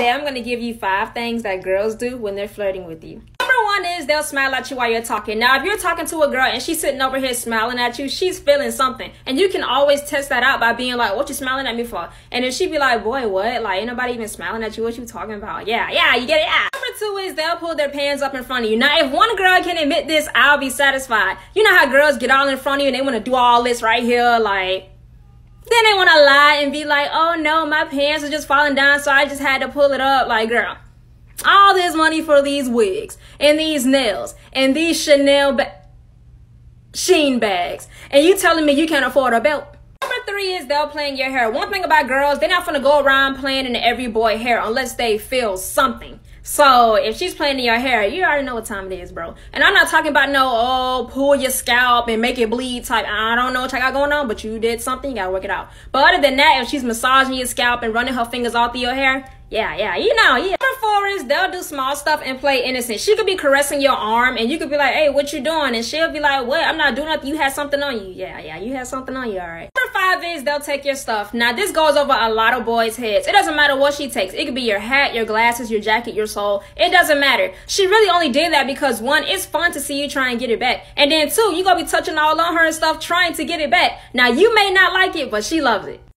Today I'm gonna give you five things that girls do when they're flirting with you. Number one is they'll smile at you while you're talking. Now, if you're talking to a girl and she's sitting over here smiling at you, she's feeling something. And you can always test that out by being like, what you smiling at me for? And if she be like, boy, what? Like, ain't nobody even smiling at you. What you talking about? Yeah, yeah, you get it? Yeah. Number two is they'll pull their pants up in front of you. Now, if one girl can admit this, I'll be satisfied. You know how girls get all in front of you and they want to do all this right here, like, then they want to lie and be like, oh no, my pants are just falling down, so I just had to pull it up. Like, girl, all this money for these wigs and these nails and these Chanel ba- Shein bags, and you telling me you can't afford a belt? Three is they'll play in your hair. One thing about girls, they're not gonna go around playing in every boy hair unless they feel something. So if she's playing in your hair, you already know what time it is, bro. And I'm not talking about no, oh, pull your scalp and make it bleed type. I don't know what I got going on, but you did something. You gotta work it out. But other than that, if she's massaging your scalp and running her fingers all through your hair, yeah, yeah, you know, yeah. Number four is they'll do small stuff and play innocent. She could be caressing your arm and you could be like, hey, what you doing? And she'll be like, what? I'm not doing nothing. You had something on you. Yeah, yeah, you had something on you, all right. Five is they'll take your stuff. Now, this goes over a lot of boys' heads. It doesn't matter what she takes. It could be your hat, your glasses, your jacket, your soul. It doesn't matter. She really only did that because one, it's fun to see you try and get it back. And then two, you gonna be touching all on her and stuff trying to get it back. Now, you may not like it, but she loves it.